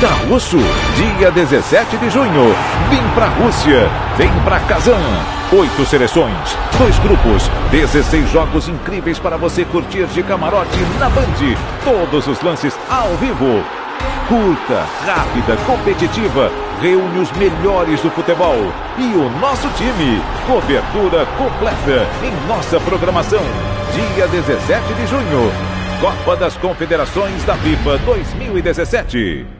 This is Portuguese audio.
Da Russo, dia 17 de junho. Vem pra Rússia, vem pra Kazan. Oito seleções, dois grupos, 16 jogos incríveis para você curtir de camarote na Band. Todos os lances ao vivo. Curta, rápida, competitiva, reúne os melhores do futebol. E o nosso time. Cobertura completa em nossa programação. Dia 17 de junho. Copa das Confederações da FIFA 2017.